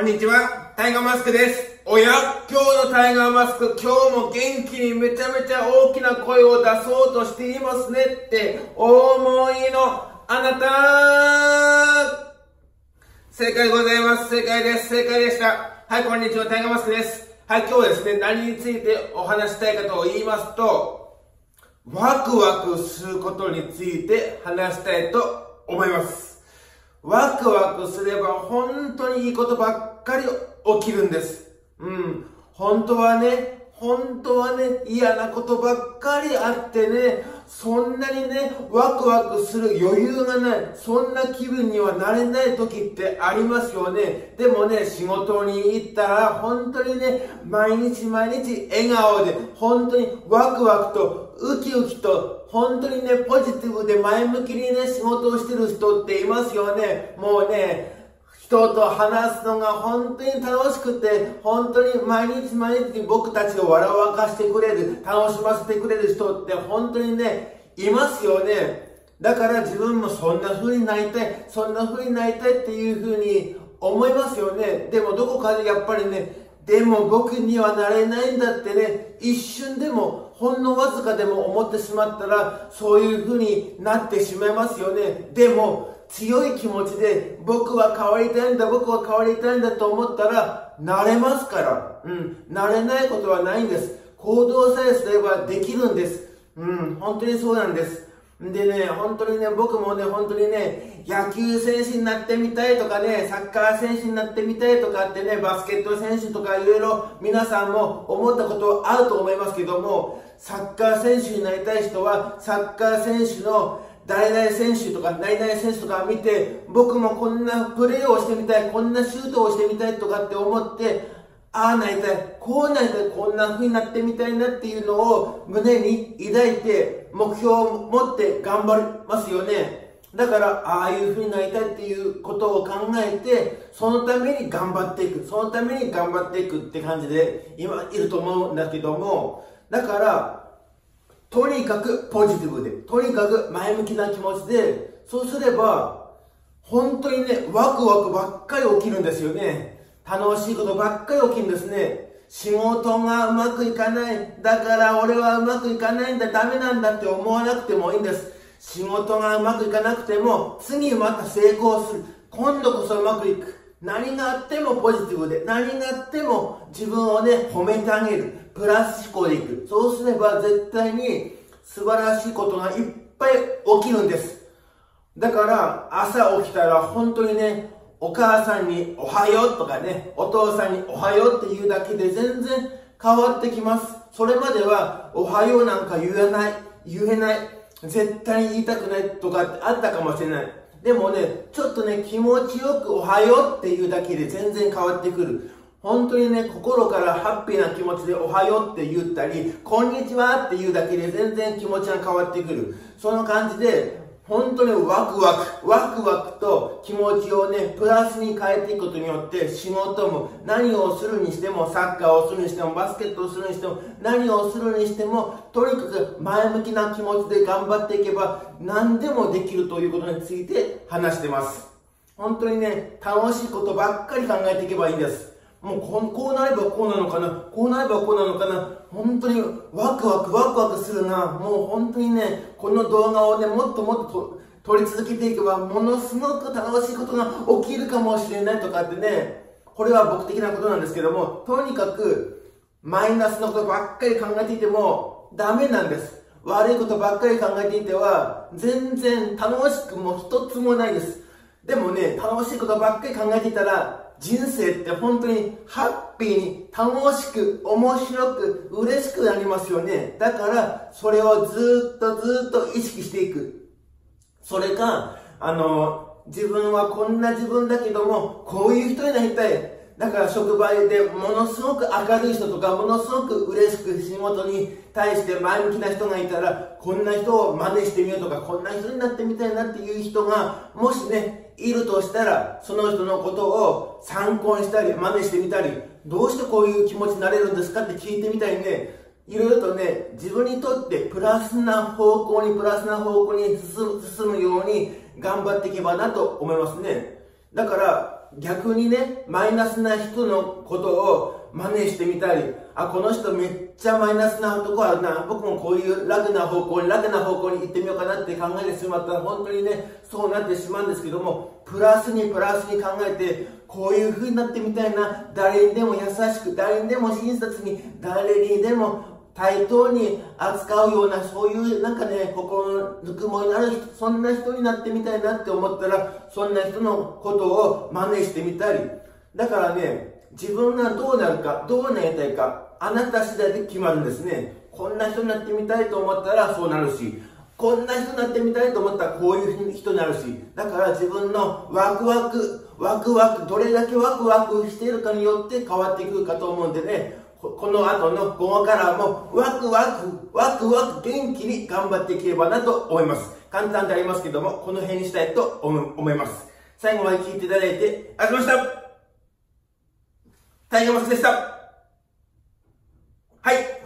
こんにちは、タイガーマスクです。おや、今日のタイガーマスク、今日も元気にめちゃめちゃ大きな声を出そうとしていますねって、思いのあなた正解ございます。正解です。正解でした。はい、こんにちは、タイガーマスクです。はい、今日はですね、何についてお話したいかと言いますと、ワクワクすることについて話したいと思います。ワクワクすれば本当にいいことばっかり起きるんです。うん。本当はね、本当はね、嫌なことばっかりあってね、そんなにね、ワクワクする余裕がない、そんな気分にはなれない時ってありますよね。でもね、仕事に行ったら、本当にね、毎日毎日笑顔で、本当にワクワクとウキウキと、本当にね、ポジティブで前向きにね、仕事をしてる人っていますよね。もうね、人と話すのが本当に楽しくて、本当に毎日毎日僕たちを笑わかしてくれる、楽しませてくれる人って本当にね、いますよね。だから自分もそんな風になりたい、そんな風になりたいっていう風に思いますよね。でもどこかでやっぱりね、でも僕にはなれないんだってね、一瞬でも、ほんのわずかでも思ってしまったら、そういう風になってしまいますよね。でも、強い気持ちで、僕は変わりたいんだ、僕は変わりたいんだと思ったら、なれますから。うん。なれないことはないんです。行動さえすればできるんです。うん。本当にそうなんです。でね、本当にね、僕もね、本当にね、野球選手になってみたいとかね、サッカー選手になってみたいとかってね、バスケット選手とかいろいろ皆さんも思ったことあると思いますけども、サッカー選手になりたい人は、サッカー選手の誰々選手とか何々選手とか見て、僕もこんなプレーをしてみたい、こんなシュートをしてみたいとかって思って、ああなりたい、こうなりたい、こんな風になってみたいなっていうのを胸に抱いて、目標を持って頑張りますよね。だから、ああいう風になりたいっていうことを考えて、そのために頑張っていく、そのために頑張っていくって感じで、今いると思うんだけども、だから、とにかくポジティブで、とにかく前向きな気持ちで、そうすれば、本当にね、ワクワクばっかり起きるんですよね。楽しいことばっかり起きるんですね。仕事がうまくいかない。だから俺はうまくいかないんだ、ダメなんだって思わなくてもいいんです。仕事がうまくいかなくても、次また成功する。今度こそうまくいく。何があってもポジティブで、何があっても自分をね、褒めてあげる。プラス思考でいく。そうすれば絶対に素晴らしいことがいっぱい起きるんです。だから朝起きたら本当にね、お母さんにおはようとかね、お父さんにおはようって言うだけで全然変わってきます。それまではおはようなんか言えない、言えない、絶対言いたくないとかってあったかもしれない。でもね、ちょっとね、気持ちよくおはようっていうだけで全然変わってくる。本当にね、心からハッピーな気持ちでおはようって言ったり、こんにちはって言うだけで全然気持ちが変わってくる。その感じで、本当にワクワク、ワクワクと気持ちをね、プラスに変えていくことによって、仕事も何をするにしても、サッカーをするにしても、バスケットをするにしても、何をするにしても、とにかく前向きな気持ちで頑張っていけば、何でもできるということについて話してます。本当にね、楽しいことばっかり考えていけばいいんです。もうここうなればこうなのかな、こうなればこうなのかな、本当にワクワクワクワクするな、もう本当にね、この動画をね、もっともっと撮り続けていけば、ものすごく楽しいことが起きるかもしれないとかってね、これは僕的なことなんですけども、とにかくマイナスのことばっかり考えていてもダメなんです。悪いことばっかり考えていては、全然楽しくも一つもないです。でもね、楽しいことばっかり考えていたら、人生って本当にハッピーに楽しく面白く嬉しくなりますよね。だからそれをずっとずっと意識していく。それか、あの、自分はこんな自分だけども、こういう人になりたい。だから職場でものすごく明るい人とか、ものすごく嬉しく仕事に対して前向きな人がいたら、こんな人を真似してみようとか、こんな人になってみたいなっていう人が、もしね、いるとしたら、その人のことを参考にしたり、真似してみたり、どうしてこういう気持ちになれるんですかって聞いてみたりね、いろいろとね、自分にとってプラスな方向に、プラスな方向に進むように頑張っていけばなと思いますね。だから逆にね、マイナスな人のことを真似してみたり、あ、この人めっちゃマイナスな男はな、僕もこういう楽な方向に、楽な方向に行ってみようかなって考えてしまったら、本当にね、そうなってしまうんですけども、プラスにプラスに考えて、こういう風になってみたいな、誰にでも優しく、誰にでも親切に、誰にでも対等に扱うような、そういうなんかね、心のぬくもりのある人、そんな人になってみたいなって思ったら、そんな人のことを真似してみたり。だからね、自分がどうなるか、どうなりたいか、あなた次第で決まるんですね。こんな人になってみたいと思ったらそうなるし、こんな人になってみたいと思ったらこういう人になるし、だから自分のワクワク、ワクワク、どれだけワクワクしているかによって変わっていくかと思うんでね、この後の午後からもワクワク、ワクワク元気に頑張っていければなと思います。簡単でありますけども、この辺にしたいと思います。最後まで聞いていただいてありがとうございました。タイガーマスでした。はい。